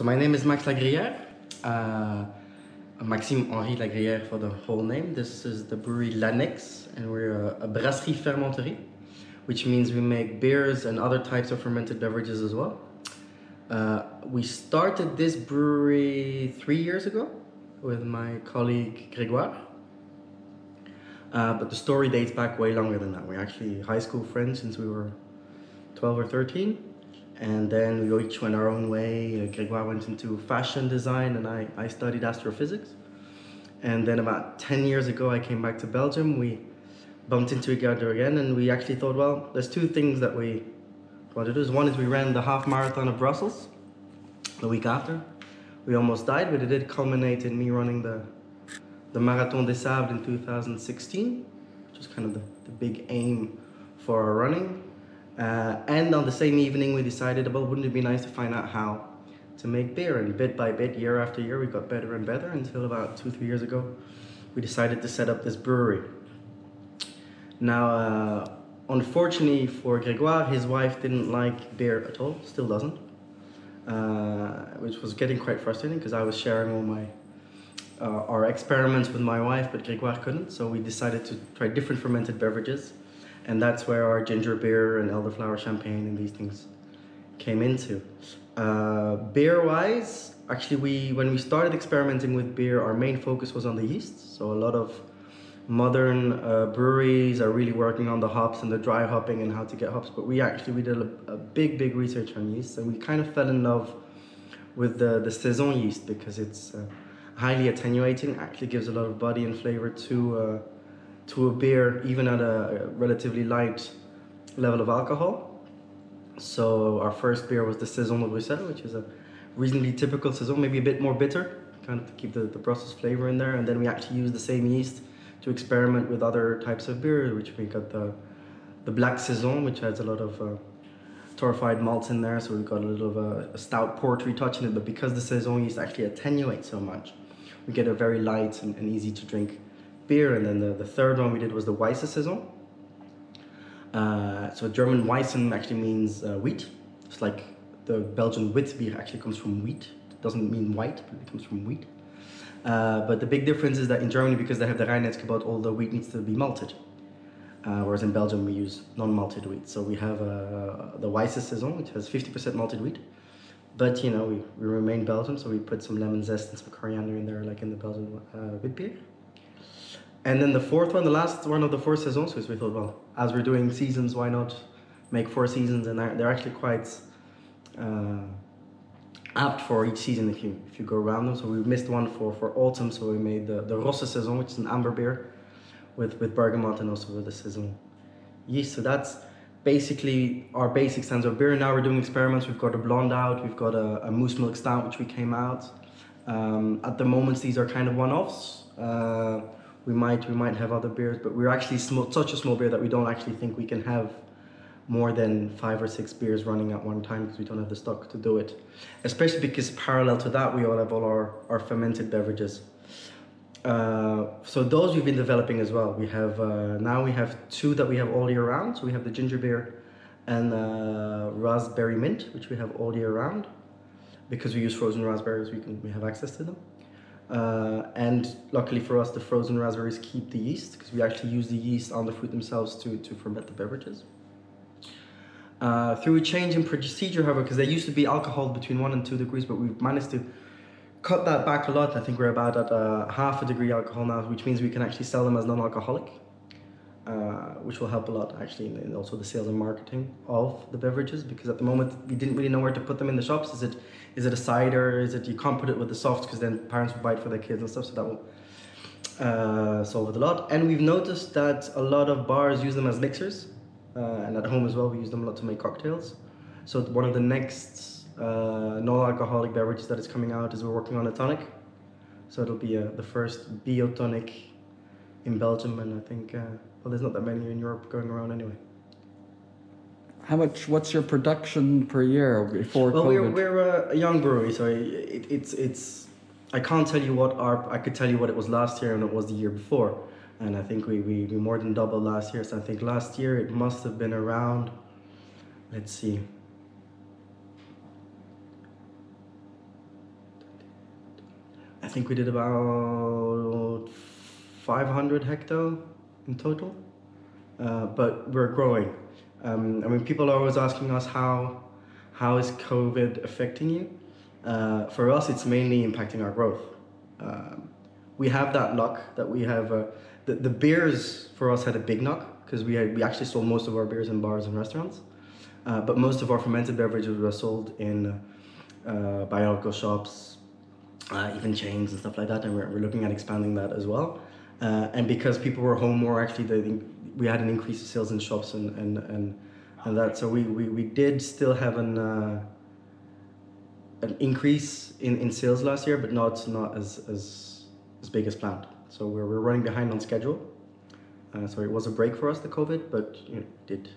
So my name is Max Lagrillière. Uh, Maxime Henri Lagrillière for the whole name. This is the brewery L'Annexe, and we're a, a brasserie fermenterie, which means we make beers and other types of fermented beverages as well. Uh, we started this brewery three years ago with my colleague Grégoire. Uh, but the story dates back way longer than that. We're actually high school friends since we were 12 or 13. And then we each went our own way. Grégoire went into fashion design, and I, I studied astrophysics. And then about 10 years ago, I came back to Belgium. We bumped into each other again, and we actually thought, well, there's two things that we want to do. One is we ran the half marathon of Brussels the week after. We almost died, but it did culminate in me running the the Marathon des Sables in 2016, which was kind of the, the big aim for our running. Uh, and on the same evening, we decided, well, wouldn't it be nice to find out how to make beer? And bit by bit, year after year, we got better and better until about two, three years ago, we decided to set up this brewery. Now, uh, unfortunately for Grégoire, his wife didn't like beer at all, still doesn't, uh, which was getting quite frustrating because I was sharing all my uh, our experiments with my wife, but Grégoire couldn't. So we decided to try different fermented beverages, and that's where our ginger beer and elderflower champagne and these things came into. Uh, beer-wise, actually, we when we started experimenting with beer, our main focus was on the yeast. So a lot of modern uh, breweries are really working on the hops and the dry hopping and how to get hops. But we actually we did a, a big, big research on yeast, and we kind of fell in love with the the saison yeast because it's uh, highly attenuating, actually gives a lot of body and flavor to uh, to a beer, even at a, relatively light level of alcohol. So our first beer was the Saison de Bruxelles, which is a reasonably typical Saison, maybe a bit more bitter, kind of to keep the, the Brussels flavor in there. And then we actually used the same yeast to experiment with other types of beer, which we got the the Black Saison, which has a lot of uh, torrefied malts in there, so we've got a little of a, a stout portery touch in it. But because the Saison yeast actually attenuates so much, we get a very light and, and easy to drink beer. And then the, the third one we did was the Weisse Saison. Uh, so German Weissen actually means uh, wheat. It's like the Belgian wit beer actually comes from wheat. It doesn't mean white, but it comes from wheat. Uh, but the big difference is that in Germany, because they have the Reinheitsgebot, all the wheat needs to be malted. Uh, whereas in Belgium, we use non-malted wheat. So we have uh, the Weisse Saison, which has 50% malted wheat. But you know, we, we remain Belgian, so we put some lemon zest and some coriander in there, like in the Belgian uh, wheat beer. And then the fourth one, the last one of the four seasons, because we thought, well, as we're doing seasons, why not make four seasons? And they're, actually quite uh, apt for each season if you if you go around them. So we missed one for, for autumn, so we made the, the Rosse Saison, which is an amber beer with, with bergamot and also with the Saison yeast. So that's basically our basic stands of beer. Now we're doing experiments. We've got a blonde out. We've got a, a moose milk stout, which we came out. Um, at the moment, these are kind of one-offs. Uh, we might we might have other beers, but we're actually small, such a small beer that we don't actually think we can have more than five or six beers running at one time because we don't have the stock to do it. Especially because parallel to that, we all have all our, our fermented beverages. Uh, so those we've been developing as well. We have uh, now we have two that we have all year round. So we have the ginger beer and uh, raspberry mint, which we have all year round. Because we use frozen raspberries, we can we have access to them. Uh, and luckily for us, the frozen raspberries keep the yeast because we actually use the yeast on the fruit themselves to, to ferment the beverages. Uh, through a change in procedure, however, because there used to be alcohol between one and two degrees, but we've managed to cut that back a lot. I think we're about at uh, half a degree alcohol now, which means we can actually sell them as non-alcoholic, uh, which will help a lot actually in also the sales and marketing of the beverages. Because at the moment we didn't really know where to put them in the shops. Is it is it a cider? Is it you can't put it with the softs because then parents will buy it for their kids and stuff. So that will uh, solve it a lot. And we've noticed that a lot of bars use them as mixers, uh, and at home as well we use them a lot to make cocktails. So one of the next uh, non-alcoholic beverages that is coming out is we're working on a tonic. So it'll be uh, the first biotonic in Belgium, and I think uh, well, there's not that many in Europe going around anyway. How much? What's your production per year before Well, COVID? we're, we're a young brewery, so it, it's it's. I can't tell you what our. I could tell you what it was last year and it was the year before, and I think we we, we more than doubled last year. So I think last year it must have been around. Let's see. I think we did about 500 hecto in total, uh, but we're growing. Um, I mean, people are always asking us how how is COVID affecting you. Uh, for us, it's mainly impacting our growth. Um, we have that luck that we have. Uh, the, the beers for us had a big knock because we had, we actually sold most of our beers in bars and restaurants, uh, but most of our fermented beverages were sold in uh, biological shops, uh, even chains and stuff like that, and we're, we're looking at expanding that as well. Uh, and because people were home more, actually, we had an increase in sales in shops and and and, and that. So we, we, we did still have an uh, an increase in, in sales last year, but not not as as as big as planned. So we're, we're running behind on schedule. Uh, so it was a break for us, the COVID, but you know, did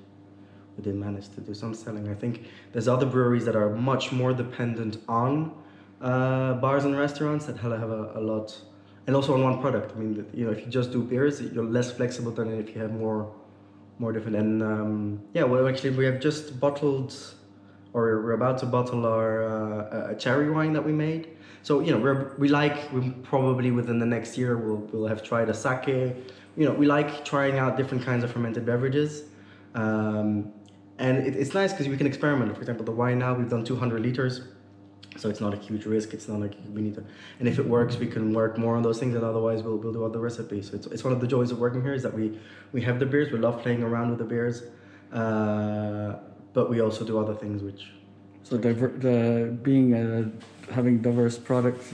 we did manage to do some selling. I think there's other breweries that are much more dependent on uh, bars and restaurants that have a, a lot, and also on one product. I mean, you know, if you just do beers, you're less flexible than if you have more, more different. And um, yeah, well, actually, we have just bottled, or we're about to bottle our uh, a cherry wine that we made. So you know, we're we like we probably within the next year we'll we'll have tried a sake. You know, we like trying out different kinds of fermented beverages. Um, and it, it's nice because we can experiment. For example, the wine now we've done 200 liters, so it's not a huge risk. It's not like we need to. And if it works, we can work more on those things, and otherwise we'll, we'll do other recipes. So it's, it's one of the joys of working here is that we we have the beers. We love playing around with the beers, uh, but we also do other things which. So diver- the, being a, having diverse products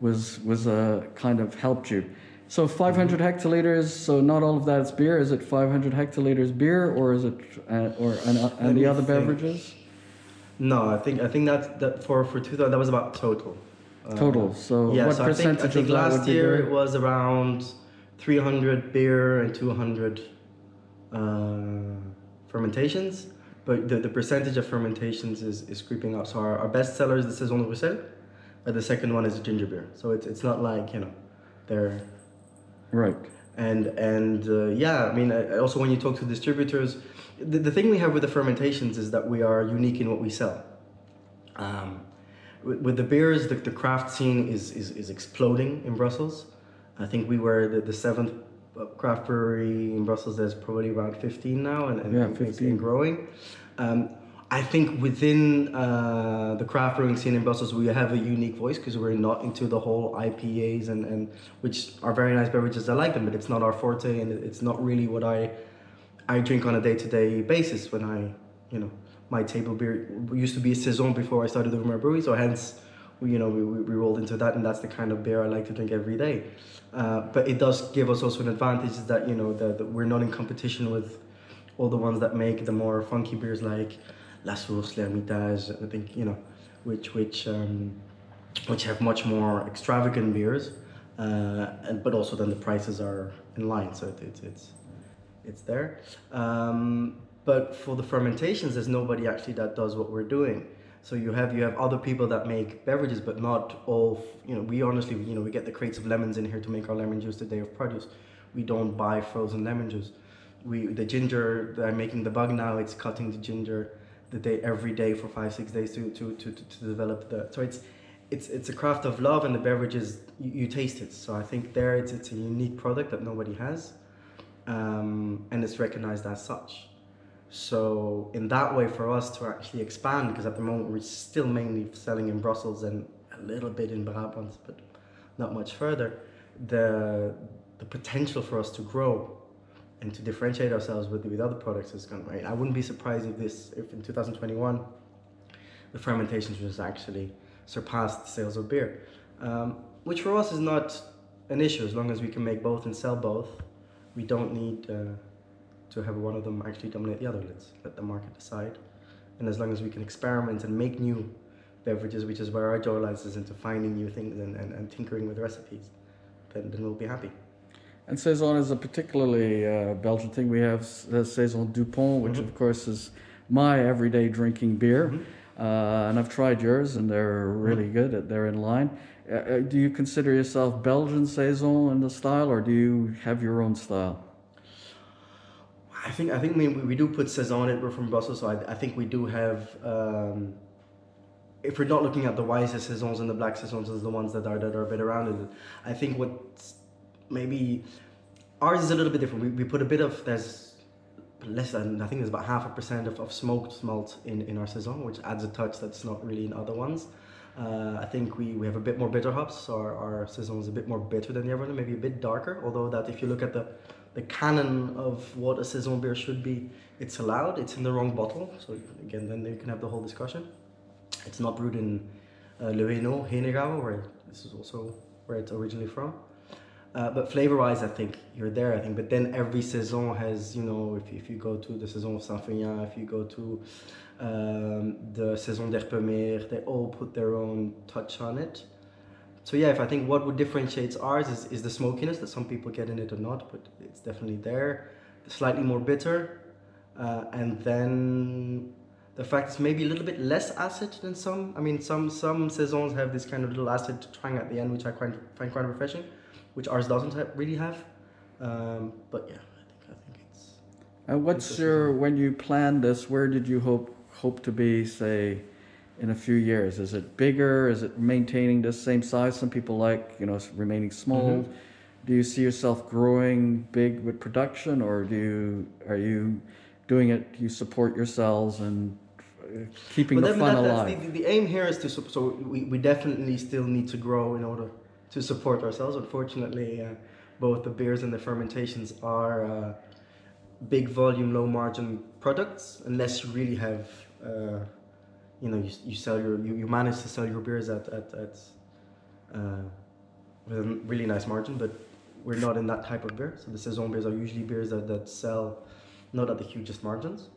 was was a kind of helped you. So 500 hectoliters. So not all of that is beer. Is it 500 hectoliters beer, or is it uh, or and, uh, and the other think. beverages? No, I think I think that that for for 2000 that was about total. Uh, Total. So yeah, what so I think, I think of last year it was around 300 beer and 200 uh, fermentations, but the, the percentage of fermentations is, is creeping up. So our, our best seller is the Saison de Bruxelles, and the second one is ginger beer. So it's, it's not like, you know, they're Right. And and uh, yeah i mean uh, also when you talk to distributors the, the thing we have with the fermentations is that we are unique in what we sell. Um, with, with the beers the, the craft scene is, is is exploding in brussels. I think we were the, the seventh uh, craft brewery in brussels there's probably around 15 now and, and Yeah, and 15. growing. Um, I think within uh, the craft brewing scene in Brussels, we have a unique voice because we're not into the whole IPAs and, and which are very nice beverages. I like them, but it's not our forte, and it's not really what I I drink on a day to day basis. When I, you know, my table beer used to be a saison before I started doing my brewery, so hence, you know, we, we, rolled into that, and that's the kind of beer I like to drink every day. Uh, but it does give us also an advantage is that you know that we're not in competition with all the ones that make the more funky beers like La Source, L'Ermitage, I think, you know, which which um, which have much more extravagant beers, uh, and but also then the prices are in line, so it, it's it's it's there. Um, but for the fermentations, there's nobody actually that does what we're doing. So you have you have other people that make beverages, but not all. You know, we honestly, you know, we get the crates of lemons in here to make our lemon juice the day of produce. We don't buy frozen lemon juice. We the ginger I'm making the bug now. It's cutting the ginger the day every day for five six days to to to, to, develop the. So it's it's it's a craft of love, and the beverages you, you taste it. So I think there it's it's a unique product that nobody has, um, and it's recognized as such. So in that way, for us to actually expand, because at the moment we're still mainly selling in Brussels and a little bit in Brabant, but not much further, the the potential for us to grow and to differentiate ourselves with with other products is going. Right, I wouldn't be surprised if this, if in 2021, the fermentations was actually surpassed sales of beer, um, which for us is not an issue as long as we can make both and sell both. We don't need. Uh, to have one of them actually dominate the other. Let's let the market decide. And as long as we can experiment and make new beverages, which is where our joy lies, is into finding new things and, and, and tinkering with recipes, then, then we'll be happy. And Saison is a particularly uh, Belgian thing. We have uh, Saison Dupont, which Mhm. of course is my everyday drinking beer. Mhm. Uh, and I've tried yours, and they're really good. They're in line. Uh, Uh, do you consider yourself Belgian Saison in the style, or do you have your own style? I think I think we, we do put saison in it. We're from Brussels, so I, I think we do have um, if we're not looking at the white saisons and the black saisons as the ones that are that are a bit around it, I think what maybe ours is a little bit different. We, we put a bit of there's less than I think there's about half a percent of, of smoked malt in, in our saison, which adds a touch that's not really in other ones. Uh, I think we, we have a bit more bitter hops, so our, our saison is a bit more bitter than the other one, maybe a bit darker. Although that if you look at the the canon of what a saison beer should be, it's allowed. It's in the wrong bottle, so again then you can have the whole discussion. It's not brewed in uh, Le Hainaut, Henegouwen, where this is also where it's originally from. Uh, but flavor-wise, I think you're there. I think, but then every saison has, you know, if, if you go to the saison of Saint-Feuillien, if you go to um, the saison d'Erpe-Mere, they all put their own touch on it. So yeah, if I think what would differentiates ours is, is the smokiness that some people get in it or not, but it's definitely there. Slightly more bitter, uh, and then the fact it's maybe a little bit less acid than some. I mean, some some saisons have this kind of little acid twang at the end, which I quite, find quite refreshing which ours doesn't have, really have. Um, but yeah, I think I think it's. And what's your when you planned this? Where did you hope hope to be, say, in a few years? Is it bigger? Is it maintaining the same size? Some people like you know remaining small. Mhm. Do you see yourself growing big with production, or do you are you doing it? You support yourselves and uh, keeping But the fun that- alive. The, the, the aim here is to so we, we definitely still need to grow in order to support ourselves. Unfortunately, uh, both the beers and the fermentations are uh, big volume, low margin products. Unless you really have, uh, you know, you, you sell your you, you manage to sell your beers at at, at uh, with a really nice margin, but we're not in that type of beer. So the saison beers are usually beers that, that sell not at the hugest margins.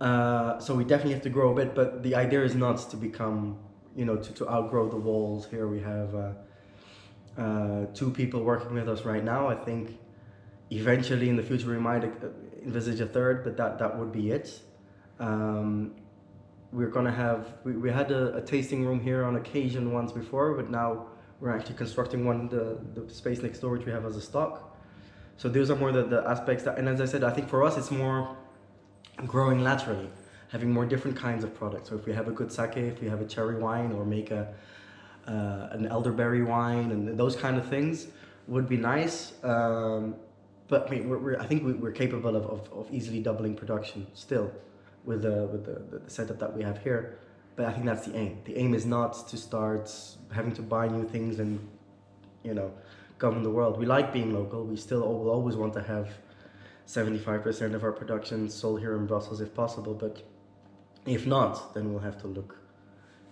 Uh, so we definitely have to grow a bit, but the idea is not to become, you know, to, to outgrow the walls. Here we have uh, uh, two people working with us right now. I think eventually in the future we might uh, envisage a third, but that, that would be it. Um, we're gonna have, we, we had a, a tasting room here on occasion once before, but now we're actually constructing one the, the space next door, which we have as a stock. So those are more the, the aspects that, and as I said, I think for us it's more growing laterally, having more different kinds of products. So if we have a good sake, if we have a cherry wine, or make a uh, an elderberry wine, and those kind of things would be nice. Um, but I mean, we're, we're, I think we, we're capable of, of, of easily doubling production still with the with the, the setup that we have here. But I think that's the aim. The aim is not to start having to buy new things and you know govern the world. We like being local. We still will always want to have 75% of our production sold here in Brussels if possible. But if not, then we'll have to look,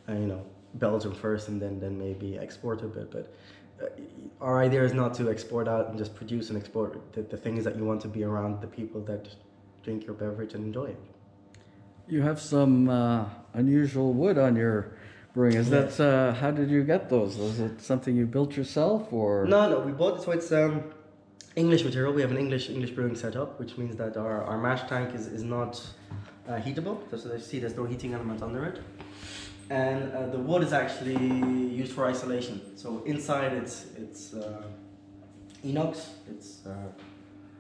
uh, you know, Belgium first and then, then maybe export a bit. But uh, our idea is not to export out and just produce and export. The, the thing is that you want to be around the people that drink your beverage and enjoy it. You have some uh, unusual wood on your brewing. Is Yes. that uh, how did you get those? Is it something you built yourself or? No, no, we bought it. So it's um, English material. We have an English English brewing setup, which means that our, our mash tank is, is not heatable. So you see, there's no heating element under it. And uh, the wood is actually used for isolation. So inside it's it's uh, inox. It's uh,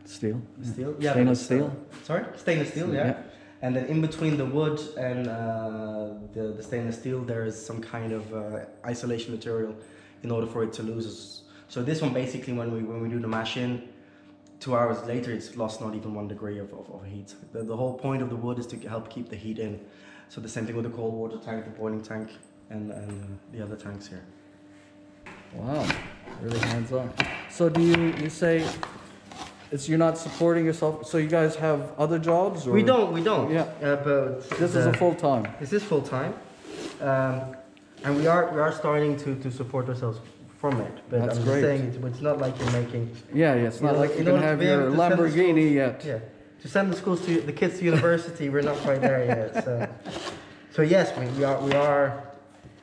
Steel. steel. Yeah, Stainless uh, steel. sorry, stainless steel. Yeah. Yeah. And then in between the wood and uh, the, the stainless steel, there is some kind of uh, isolation material in order for it to lose. So this one basically, when we when we do the mash in, two hours later, it's lost not even one degree of, of, of heat. The, the whole point of the wood is to help keep the heat in. So the same thing with the cold water tank, the boiling tank, and, and the other tanks here. Wow, really hands on. So do you you say it's you're not supporting yourself? So you guys have other jobs? Or? We don't, we don't. Yeah. Uh, but This is a full time. This is full time, um, and we are we are starting to, to support ourselves from it. But That's I'm great. just saying, it's, it's not like you're making. Yeah, yeah. It's You not know, like you in can order to have be your able to send the Lamborghini schools- yet. Yeah, to send the schools to the kids to university, we're not quite there yet. So, so yes, we, we are we are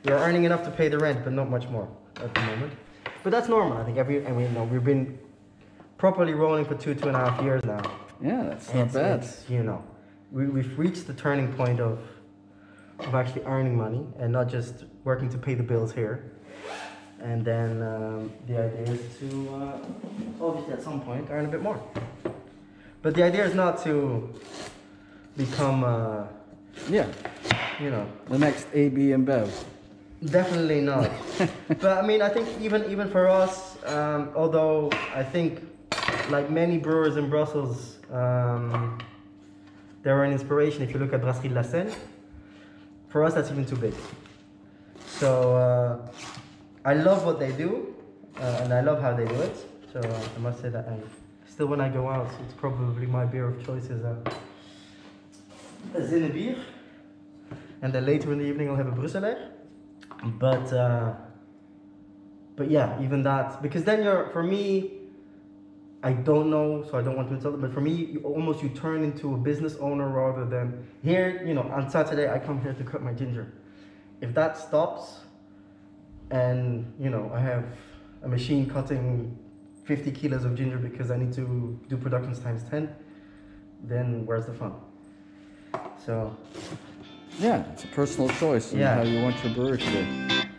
we are earning enough to pay the rent, but not much more at the moment. But that's normal. I think every and we know we've been properly rolling for two two and a half years now. Yeah, that's And not bad. it's, you know, we, we've reached the turning point of of actually earning money and not just working to pay the bills here. And then um, the idea is to uh, obviously at some point earn a bit more. But the idea is not to become uh, Yeah, you know, The next AB InBev. definitely not. but I mean, I think even even for us, um, although I think like many brewers in Brussels, um, they were an inspiration. If you look at Brasserie de la Senne, for us that's even too big. So uh, I love what they do, uh, and I love how they do it. So uh, I must say that. I, still, when I go out, it's probably my beer of choice is a, a Zinnebir. And then later in the evening, I'll have a Brusseleir. But uh, but yeah, even that because then you're for me. I don't know, so I don't want to insult them. But for me, you almost you turn into a business owner rather than here. You know, on Saturday I come here to cut my ginger. If that stops, and you know I have a machine cutting 50 kilos of ginger because I need to do productions times 10, then where's the fun? So Yeah, it's a personal choice Yeah. how you want your brewery to be.